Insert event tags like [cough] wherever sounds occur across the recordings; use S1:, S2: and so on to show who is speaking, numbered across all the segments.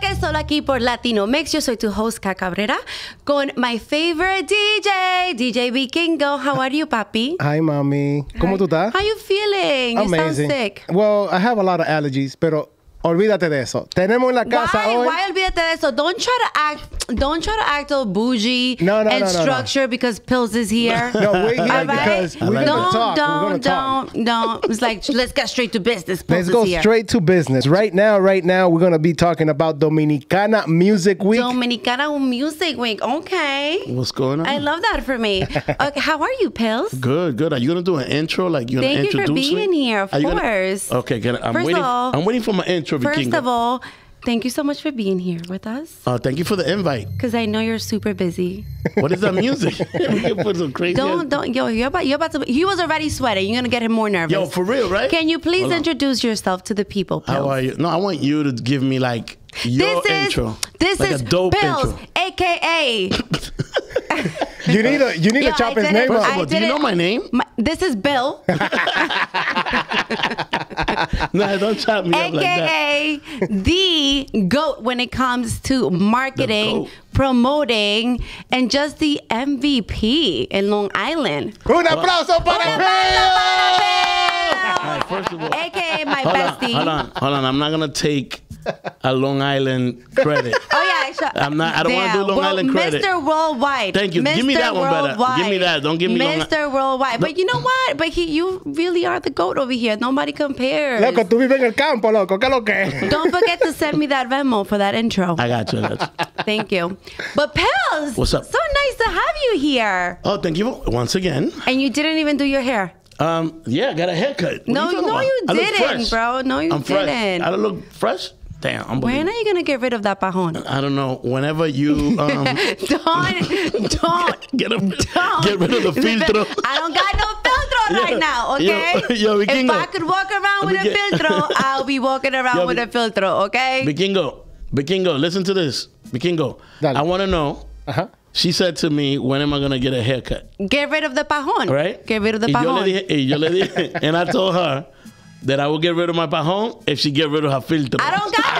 S1: que es solo aquí por Latino Mixx. Yo soy tu host, Kat Cabrera, con my favorite DJ, DJ Vikingo. How are you, papi? [laughs]
S2: Hi, mami. ¿Cómo tú estás?
S1: How you feeling? You sound
S2: Amazing.
S1: sick.
S2: Well, I have a lot of allergies, pero olvídate de eso. Tenemos en la casa
S1: Why?
S2: hoy.
S1: Why olvídate de eso? Don't try to act. Don't try to act all bougie
S2: No, no,
S1: and
S2: no, no, no.
S1: because Pills is here. [laughs]
S2: No, we're here
S1: All right?
S2: because we're gonna
S1: don't,
S2: talk.
S1: Don't,
S2: we're gonna talk.
S1: don't, don't. It's like let's get straight to business. Pills
S2: Let's
S1: is
S2: go
S1: here.
S2: straight to business. Right now, right now, we're gonna be talking about Dominicana Music Week.
S1: Dominicana Music Week. Okay.
S3: What's going on?
S1: I love that for me. Okay, how are you, Pills? [laughs]
S3: Good, good. Are you gonna do an intro? Like you gonna
S1: Thank you for being
S3: me?
S1: here, of
S3: Are you gonna-
S1: course.
S3: okay, can I, I'm
S1: First of
S3: waiting.
S1: all-
S3: I'm waiting for my intro.
S1: First
S3: Vikingo.
S1: of all, thank you so much for being here with us.
S3: uh, thank you for the invite.
S1: Because I know you're super busy.
S3: What is that music? [laughs] you put some crazy.
S1: Don't don't yo, you're about you're about to he was already sweating. You're gonna get him more nervous.
S3: Yo, for real, right?
S1: Can you please
S3: Hold on.
S1: introduce yourself to the people, Pills?
S3: How are you? No, I want you to give me like your
S1: this is
S3: intro.
S1: this
S3: like
S1: is
S3: a dope
S1: Pills,
S3: intro.
S1: aka
S2: You need a you need
S1: Yo,
S2: to chop his
S1: did it.
S2: name
S3: First
S2: up.
S3: of all, do you know my name?
S1: my, this is Bill, [laughs] [laughs]
S3: no, don't chop me up like that.
S1: aka the goat when it comes to marketing, promoting, and just the MVP in Long Island.
S2: Un aplauso para
S1: Un aplauso
S2: Phil.
S1: para
S3: All right, first of all,
S1: aka my
S3: hold on,
S1: bestie.
S3: hold on, hold on. I'm not gonna take a Long Island credit.
S1: Oh yeah, sure.
S3: I'm not- I don't wanna do
S1: Damn.
S3: Long
S1: well,
S3: Island credit.
S1: Mr. Worldwide.
S3: Thank you. Give me
S1: Mr.
S3: that one better. Give me that. Don't give me Long-
S1: Mr. Worldwide. But you know what? But he, you really are the goat over here. Nobody compares.
S2: Loco, tú vives en el campo, loco. ¿Qué lo que?
S1: Don't forget to send me that Venmo for that intro.
S3: I got you. I got you.
S1: Thank you. But Pills,
S3: What's up?
S1: So nice to have you here.
S3: Oh, thank you once again.
S1: And you didn't even do your hair.
S3: Um, yeah, I got a haircut. What
S1: No,
S3: are you
S1: no,
S3: about?
S1: you
S3: I look
S1: didn't,
S3: fresh.
S1: bro. No, you
S3: I'm fresh.
S1: didn't.
S3: I don't look fresh. Damn, I'm
S1: When are you gonna get rid of that pajon?
S3: I don't know. Whenever you um, [laughs]
S1: don't, don't. [laughs]
S3: get, a,
S1: Don't.
S3: get rid of the [laughs] filtro.
S1: I don't got no filtro right
S3: Yo,
S1: now,
S3: yo,
S1: okay?
S3: yo,
S1: if I could walk around with a
S3: Viki-
S1: filtro, I'll be walking around
S3: Yo,
S1: with a
S3: Vi-
S1: filtro, okay?
S3: Vikingo, Vikingo, listen to this. Vikingo,
S2: Dale.
S3: I want to know.
S2: Ajá.
S3: She said to me, when am I going to get a haircut?
S1: Get rid of the pajon.
S3: Right?
S1: Get rid of the
S3: y
S1: pajon.
S3: dije, y yo le dije, and I told her that I will get rid of my pajon if she get rid of her filtro.
S1: I don't got.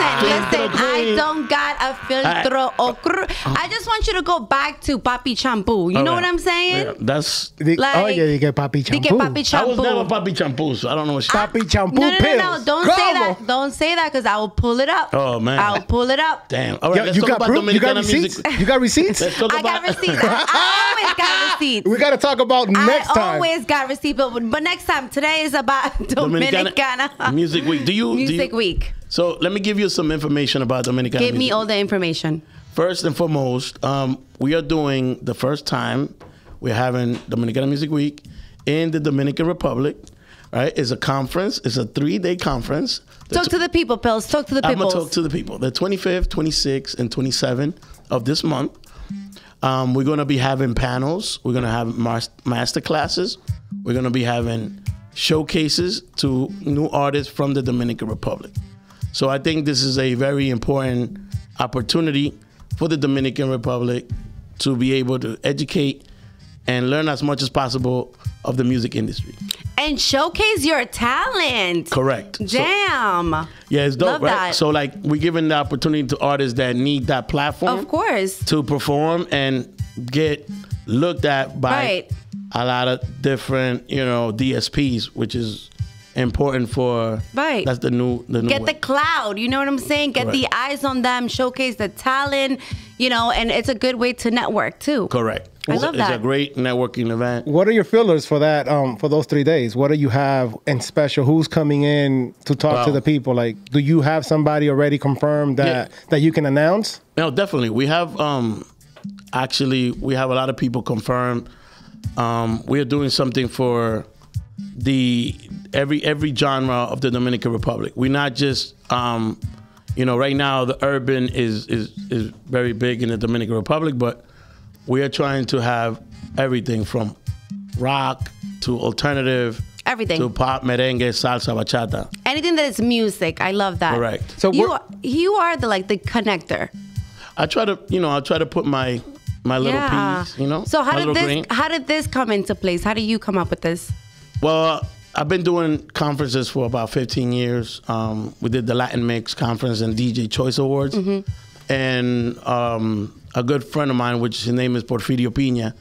S1: Listen,
S3: ah.
S1: listen. I don't got a filtro. or cr- I just want you to go back to papi Champú. You know what I'm saying?
S3: Yeah, that's.
S2: Di- oh,
S1: Like-
S2: Oye, dije papi
S1: Di que
S2: champú.
S1: papi
S3: I was
S1: shampoo.
S3: never papi Champú, so I don't know what she.
S2: Papi champú
S1: No, no, no, no.
S2: pills.
S1: Don't say
S2: ¿Cómo?
S1: that. Don't say that because I will pull it up.
S3: Oh, man.
S1: I'll pull it up.
S3: Damn. All right,
S2: Yo,
S3: let's
S2: you
S3: talk
S2: got
S3: about
S2: proof? You got receipts?
S3: music.
S2: You got receipts?
S3: Let's talk
S1: I
S3: about.
S1: got receipts. I [laughs] always got receipts.
S2: we got to talk about next
S1: I
S2: time.
S1: I always got receipts, but, but next time. Today is about [laughs] Dominicana,
S3: Music Week. Do you? do
S1: Music
S3: you-
S1: Week.
S3: So let me give you some information about Dominicana. Music.
S1: Give me
S3: Music
S1: all the information.
S3: First and foremost, um, we are doing the first time we're having Dominicana Music Week in the Dominican Republic. Right? It's a conference. It's a three-day conference. The
S1: Talk to the people, Pills. Talk to the people.
S3: I'm gonna talk to the people. The 25th, 26th, and 27th of this month. Um, we're gonna be having panels. We're gonna have mas- master classes. We're gonna be having showcases to new artists from the Dominican Republic. So I think this is a very important opportunity for the Dominican Republic to be able to educate and learn as much as possible of the music industry.
S1: and showcase your talent.
S3: Correct. So- yeah, it's dope,
S1: Love
S3: right?
S1: that.
S3: So like we're giving the opportunity to artists that need that platform
S1: of course.
S3: to perform and get looked at by
S1: Right.
S3: a lot of different, you know, DSPs, which is important for
S1: Right.
S3: That's the new the new
S1: Get
S3: way.
S1: the cloud. You know what I'm saying? Get the eyes on them. Showcase the talent. You know, and it's a good way to network too.
S3: correct.
S1: I
S3: It's,
S1: love
S3: it's a great networking event.
S2: What are your fillers for that? Um, for those three days, what do you have in special? Who's coming in to talk to the people? Like, do you have somebody already confirmed that
S3: Yeah.
S2: that you can announce?
S3: No, definitely. We have um actually we have a lot of people confirmed. Um, we are doing something for the every every genre of the Dominican Republic. We're not just um, you know, right now the urban is is is very big in the Dominican Republic, but we are trying to have everything from rock to alternative
S1: Everything.
S3: to pop, merengue, salsa, bachata.
S1: Anything that is music. I love that.
S3: Correct.
S2: So
S1: you are, you are the like the connector.
S3: I try to, you know, I try to put my my little
S1: yeah.
S3: piece, you know.
S1: So how
S3: my
S1: did this
S3: green.
S1: how did this come into place? How do you come up with this?
S3: Well, I've been doing conferences for about 15 years. Um, we did the Latin Mixx Conference and DJ Choice Awards. And um, a good friend of mine, which his name is Porfirio Pina,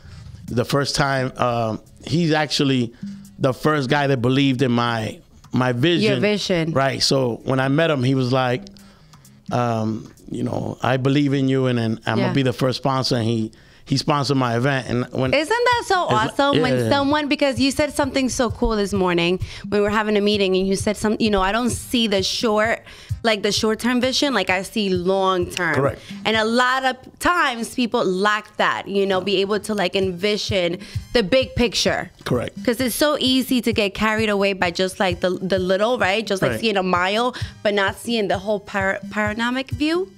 S3: the first time, uh, he's actually the first guy that believed in my my vision.
S1: Your vision.
S3: Right. So when I met him, he was like, um, you know, I believe in you, and, and I'm
S1: Yeah.
S3: gonna be the first sponsor. And he he sponsored my event, and when
S1: Isn't that so awesome when someone because you said something so cool this morning when we were having a meeting and you said some you know I don't see the short like the short term vision like I see long term.
S3: Correct.
S1: And a lot of times people lack that, you know, be able to like envision the big picture.
S3: correct.
S1: Because it's so easy to get carried away by just like the the little, right? Just like
S3: Right.
S1: seeing a mile, but not seeing the whole par- panoramic view.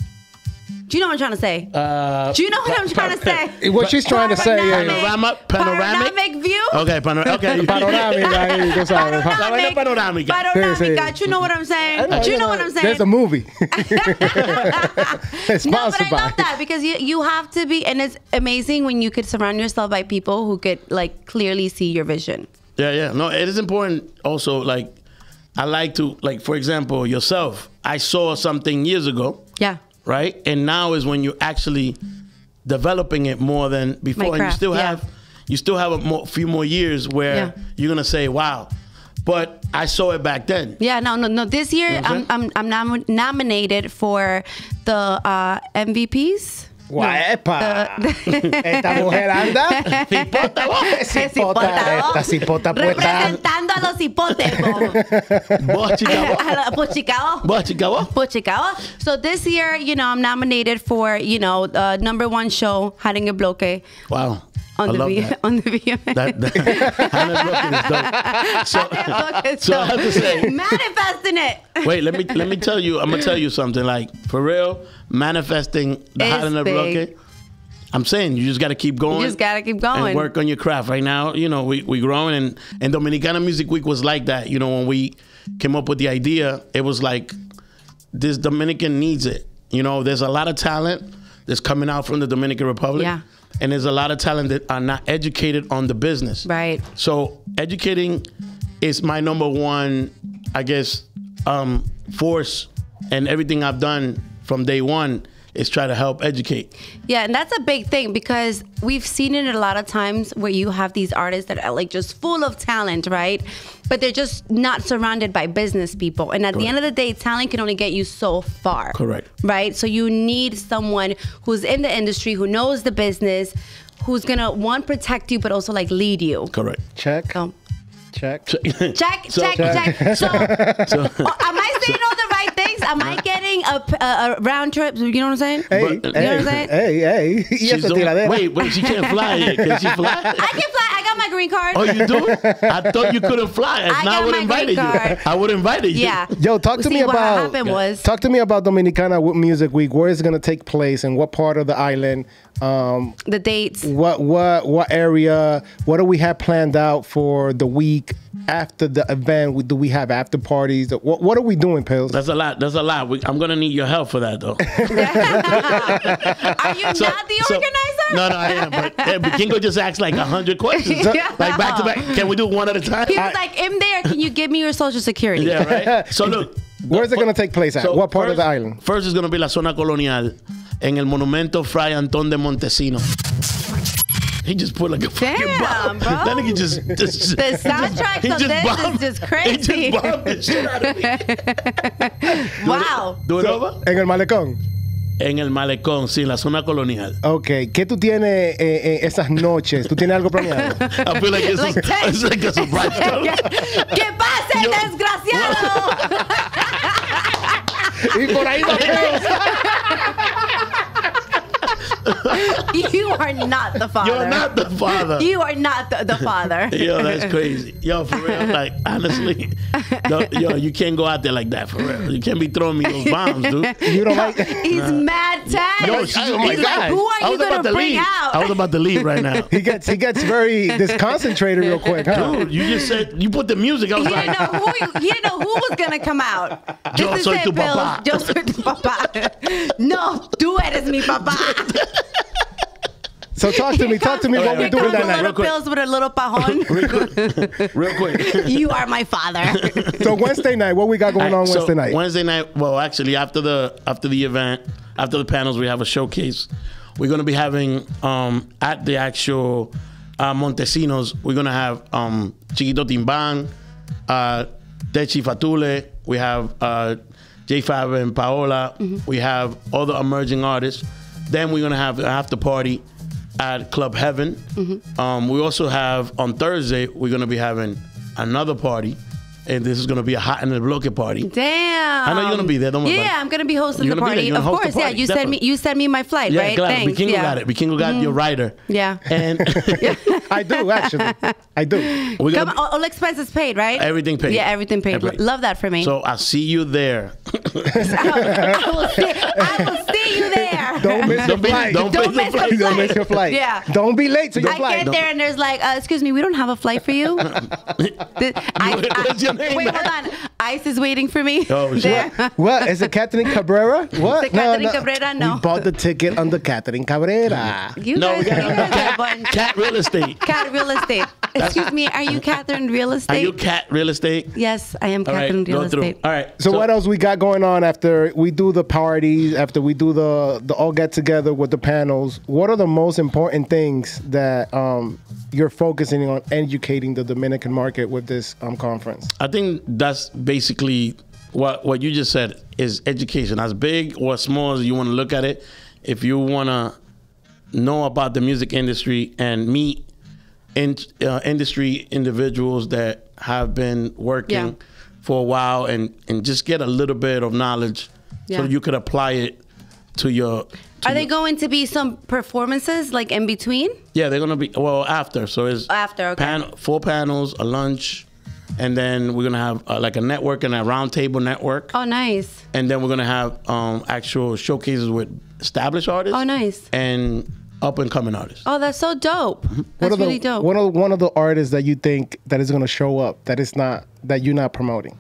S1: Do you know what I'm trying to say?
S3: Uh,
S1: Do you know what I'm trying to say?
S2: What she's trying to say is
S3: Panorama, panoramic,
S1: Panoramic view.
S3: Okay, panor- okay.
S2: panorámica ahí, tú sabes.
S3: La vaina panorámica.
S1: Panorámica.
S2: Sí, sí.
S1: Do you know what I'm saying? Do you
S2: you
S1: know
S2: know,
S1: what I'm saying?
S2: There's a movie. [laughs] [laughs] it's
S1: no, but I
S2: sponsored
S1: love
S2: by.
S1: that because you you have to be, and it's amazing when you could surround yourself by people who could like clearly see your vision.
S3: Yeah, yeah. No, it is important also like I like to like for example, yourself. I saw something years ago,
S1: Yeah.
S3: Right? And now is when you're actually developing it more than before and you still
S1: yeah.
S3: have you still have a more, few more years where
S1: Yeah.
S3: you're going to say, "Wow." But I saw it back then.
S1: Yeah, no, no, no. This year,
S3: You know
S1: I'm, I'm, I'm nom- nominated for the uh, MVPs.
S2: Guapa. [laughs] Esta mujer anda.
S3: Cipota, vos.
S2: Cipota, esta cipota puesta.
S1: Representando a los hipotes.
S3: Vos, chica, vos. [laughs]
S1: A la- Por
S3: Vos, chica, vos.
S1: For Chicago. So this year, you know, I'm nominated for, you know, uh, number one show, Hiding a Bloque,
S3: Wow.
S1: on
S3: I
S1: the
S3: love
S1: V-
S3: that.
S1: on the VMA.
S3: That, that [laughs] Hannah's looking is dope. So, so I have to say,
S1: manifesting it. [laughs]
S3: Wait, let me let me tell you. I'm gonna tell you something. Like for real, manifesting the hot the bloque. I'm saying you just got to keep going.
S1: You just gotta keep going.
S3: and work on your craft. Right now, you know we we growing and and Dominicana Music Week was like that. You know when we came up with the idea, it was like this Dominican needs it. You know, there's a lot of talent that's coming out from the Dominican Republic.
S1: Yeah.
S3: And there's a lot of talent that are not educated on the business.
S1: Right.
S3: So educating is my number one, I guess, um, force, and everything I've done from day one is try to help educate.
S1: Yeah, and that's a big thing because we've seen it a lot of times where you have these artists that are like just full of talent, right? But they're just not surrounded by business people. And at the end of the day, talent can only get you so far.
S3: Correct.
S1: Right? So you need someone who's in the industry, who knows the business, who's gonna one protect you but also like lead you.
S3: Correct.
S2: Check.
S1: So
S2: Check. [laughs]
S1: check,
S3: So-
S1: check, check. [laughs] So
S3: So, [laughs]
S1: oh, am I saying all the right things? Am I getting a, a, a round trip? You know what I'm saying?
S2: Hey,
S3: But-
S2: hey,
S1: You know what I'm saying?
S2: hey, hey.
S3: She's
S2: esa
S3: wait, wait, she can't fly yet. Can she fly?
S1: I can fly. I got my green card.
S3: Oh, you do? [laughs] I thought you couldn't fly. If
S1: I
S3: not, I would
S1: my
S3: invite you.
S1: card.
S3: I would invite you.
S1: Yeah.
S2: Yo, talk to
S1: See,
S2: me
S1: what
S2: about
S1: happened was
S2: talk to me about Dominicana Music Week. Where is it going to take place and what part of the island? Um,
S1: the dates.
S2: what what what area? What do we have planned out for the week after the event? Do we have after parties? What what are we doing, Pills?
S3: That's a lot. That's a lot. We, I'm gonna need your help for that, though. [laughs]
S1: Are you
S3: So-
S1: not the
S3: so-
S1: organizer?
S3: No, no, I am. But but Kingo just asked like a hundred questions, [laughs]
S1: Yeah.
S3: like back to back. Can we do one at a time?
S1: He was like, "In there, can you give me your social security?"
S3: Yeah, right. [laughs] So look,
S2: Where is it going to take place at?
S3: so
S2: what part of the island?
S3: First is gonna be la zona colonial, en el monumento Fray Antón de Montesino. He just put like a fucking
S1: Damn,
S3: bomb.
S1: bro.
S3: That nigga just, just
S1: The soundtrack [laughs]
S3: he
S1: of this is just crazy.
S3: He just bombed the shit out of me.
S1: Wow.
S3: Do it over.
S2: En el malecón.
S3: En el malecón, sí, en la zona colonial.
S2: Ok, ¿qué tú tienes eh, eh, esas noches? ¿Tú tienes algo planeado? [laughs]
S3: I feel like it's,
S1: Like
S3: a, [laughs] it's like a surprise. [laughs]
S1: ¿Qué pasa,
S3: Yo-
S1: desgraciado?
S2: y por ahí va Pills.
S1: you are not the father.
S3: You're not the father.
S1: You are not the, the father. [laughs]
S3: Yo, that's crazy. Yo, for real, [laughs] like honestly, no, yo, you can't go out there like that for real. You can't be throwing me those bombs, dude.
S2: You don't like
S1: He's mad tagged.
S3: Yo, oh
S1: He's
S3: oh my
S1: like,
S3: God.
S1: who are you
S3: was about
S1: gonna
S3: to
S1: bring
S3: leave.
S1: out?
S3: I was about to leave right now.
S2: he gets he gets very disconcentrated real quick, huh?
S3: Dude, you just said you put the music. I was
S1: He didn't know who you, he didn't know who was gonna come out. [laughs]
S3: Yo soy tu papá.
S1: Yo soy tu papá. No, tú eres mi papá.
S2: So talk to me. Talk to me. What we
S1: Here
S2: doing that night?
S1: little
S3: Real quick.
S1: pills with a little pajon. [laughs]
S3: Real quick. [laughs]
S1: you are my father.
S2: So Wednesday night, what we got going on
S3: So,
S2: Wednesday night?
S3: Wednesday night. Well, actually, after the after the event, after the panels, we have a showcase. We're gonna be having um, at the actual uh, Montesinos. We're gonna have um, Chiquito Timban, uh, Dechi Fatule. We have uh, J5 and Paola. We have other emerging artists. Then we're gonna have an after party at Club Heaven. Um, we also have on Thursday. We're gonna be having another party. And this is gonna be a hot in the bloque party.
S1: Damn.
S3: I know you're gonna be there, don't worry
S1: Yeah,
S3: about it.
S1: I'm gonna be hosting
S3: You're
S1: the
S3: gonna be there,
S1: party. Of
S3: gonna host the
S1: course, yeah.
S3: party,
S1: You send me. You send me my flight,
S3: Yeah,
S1: right?
S3: claro.
S1: Thanks.
S3: Vikingo
S1: yeah. Mm-hmm.
S3: got it. Vikingo got your rider.
S1: Yeah.
S3: And [laughs] [laughs]
S2: I do actually. I do.
S3: we're
S1: Come,
S3: gonna
S1: all, all expenses paid, right?
S3: Everything paid.
S1: Yeah, everything paid.
S3: Everything.
S1: Love that for me.
S3: so I'll see you there. [laughs]
S1: I, will see, I will see you there.
S2: Don't miss your flight.
S3: don't
S1: Don't miss the
S2: Don't
S1: flight.
S2: miss your flight.
S1: Yeah.
S2: Don't be late to your
S1: I
S2: flight.
S1: get there and there's like, uh, excuse me, we don't have a flight for you. [laughs] The- I- I-
S3: your name,
S1: Wait,
S3: man?
S1: hold on. Ice is waiting for me.
S3: Oh, shit.
S1: there.
S2: What is it, Catherine Cabrera? What?
S1: Is it Catherine Cabrera? No.
S2: We bought the ticket under Catherine Cabrera.
S1: You
S3: no,
S1: guys,
S3: we got
S1: you
S3: it.
S1: guys are a bunch.
S3: cat real estate.
S1: Cat real estate. Excuse me, are you Catherine real Estate?
S3: Are you cat real estate?
S1: yes, I am
S3: All right,
S1: Catherine real
S3: go through.
S1: estate.
S3: All right.
S2: So, what else we got going on after we do the parties, after we do the the all get together with the panels? What are the most important things that um, you're focusing on educating the Dominican market with this um, conference?
S3: I think that's basically what what you just said is education. As big or small as you want to look at it, if you want to know about the music industry and meet in, uh, industry individuals that have been working
S1: Yeah.
S3: for a while and and just get a little bit of knowledge
S1: Yeah.
S3: so you could apply it to your. to
S1: Are they
S3: your-
S1: going to be some performances like in between?
S3: Yeah, they're gonna be well after. So it's
S1: After, okay.
S3: pan, four panels, a lunch, and then we're gonna have uh, like a network and a roundtable network,
S1: Oh, nice.
S3: and then we're gonna have um, actual showcases with established artists.
S1: Oh, nice.
S3: And up and coming artists.
S1: Oh, that's so dope.
S3: Mm-hmm.
S2: What
S1: That's
S2: are the
S1: really dope.
S2: one of one of the artists that you think that is going to show up that is not that you're not promoting?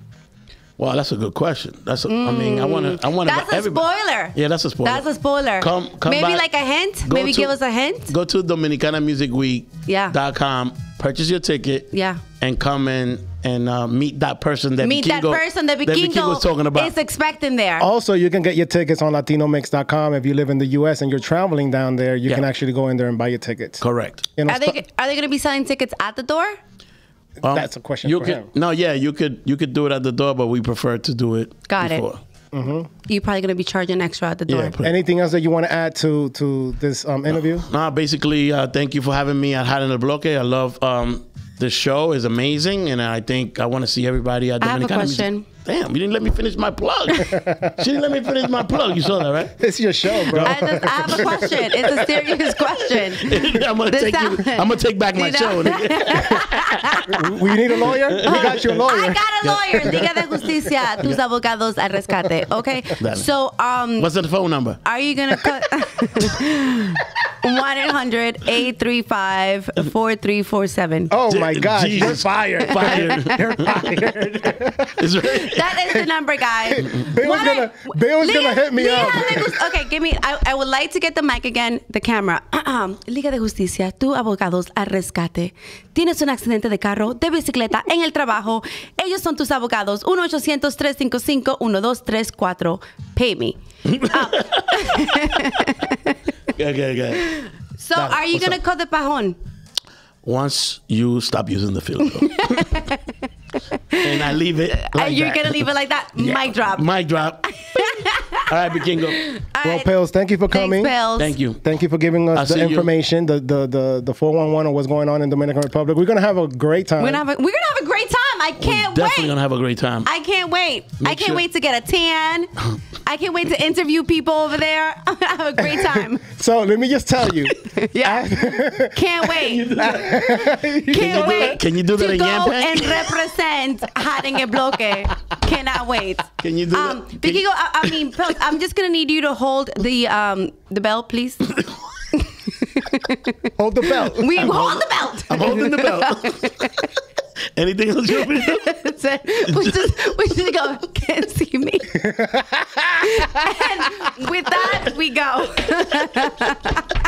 S3: Well, that's a good question. That's a, I mean, I wanna, I wanna.
S1: Mm. That's a
S3: everybody-
S1: spoiler.
S3: Yeah, that's a spoiler.
S1: That's a spoiler.
S3: Come, come
S1: Maybe
S3: by-
S1: like a hint.
S3: go
S1: Maybe
S3: to-
S1: give us a hint.
S3: Go to Dominicana Music Week.
S1: Yeah.
S3: Dot com. Purchase your ticket.
S1: Yeah.
S3: And come in and uh, meet that person that
S1: Meet that person that
S3: Vikingo
S1: Vikingo
S3: was talking about.
S1: is expecting there.
S2: Also, you can get your tickets on LatinoMixx.com. If you live in the U.S. and you're traveling down there, you
S3: Yeah.
S2: can actually go in there and buy your tickets.
S3: Correct.
S2: You know,
S1: Are they
S2: stu-
S1: are they going to be selling tickets at the door?
S3: Um,
S2: That's a question
S3: You
S2: for
S3: could
S2: him.
S3: no, yeah, you could you could do it at the door, but we prefer to do it.
S1: Got it.
S3: before.
S1: You're probably going to be charging extra at the door.
S3: Yeah.
S2: Anything else that you want to add to to this um, interview?
S3: Nah, basically, uh, thank you for having me at Hot in the Bloque. I love um, the show is amazing, and I think I want to see everybody at
S1: I have a
S3: Dominicana Music-
S1: question.
S3: Damn, you didn't let me finish my plug. [laughs] she didn't let me finish my plug. You saw that, right?
S2: It's your show, bro.
S1: I, just, I have a question. It's a serious question. [laughs]
S3: I'm gonna
S1: This
S3: take you, I'm gonna take back my
S1: know-
S3: show.
S2: we need a lawyer. We got you a lawyer.
S1: I got a lawyer. Liga de Justicia, [laughs] tus abogados al rescate. Okay.
S3: Dale.
S1: So, um,
S3: What's the phone number?
S1: are you gonna cut? One 835 4347
S2: oh my God, you're
S3: Jesus.
S2: fired.
S3: Fired.
S2: You're fired. [laughs] [laughs] [laughs]
S1: That is the number, guys.
S2: Bill's gonna- Bill's
S1: Liga-
S2: gonna hit me
S1: Liga
S2: up.
S1: okay, give me. I, I would like to get the mic again, the camera. [clears throat] Liga de Justicia, tu abogados al rescate. Tienes un accidente de carro, de bicicleta, en el trabajo. Ellos son tus abogados. 1-800-355-1234. Pay me.
S3: Okay, okay. [laughs]
S1: So,
S3: Dale,
S1: are you gonna
S3: up?
S1: cut the pajon?
S3: Once you stop using the filter, [laughs] and I leave it. Uh, like
S1: and you're
S3: that.
S1: gonna leave it like that? Mic drop.
S3: Mic drop. [laughs] All right, Vikingo.
S1: All
S2: Well,
S1: right.
S2: Pels, thank you for
S1: Thanks,
S2: coming.
S1: Pels.
S3: Thank you.
S2: Thank you for giving us
S3: I'll
S2: the
S3: see you.
S2: information, the the the the 411 on what's going on in Dominican Republic. We're ghave a great time.
S1: We're gonna, have a, great time. we're gonna have a great time. I can't wait.
S3: Definitely
S1: wait.
S3: gonna have a great time.
S1: I can't wait. I can't
S3: sure-
S1: wait to get a tan. [laughs] I can't wait to interview people over there. I'm [laughs] gonna have a great time. [laughs]
S2: so let me just tell you,
S1: Yeah. can't wait. Can't wait.
S3: can you do that
S1: to
S3: in
S1: go
S3: Yampan?
S1: and represent Hot en el Bloque. Cannot wait.
S3: Can you do
S1: um,
S3: that? Can
S1: Vicky,
S3: you-
S1: I, I mean, Pels, I'm just gonna need you to hold the um the belt, please.
S2: hold the belt.
S1: We hold the belt.
S3: I'm holding the belt. Anything else you want me to do? [laughs]
S1: That's it. we just we just go can't see me. [laughs] and with that we go. [laughs]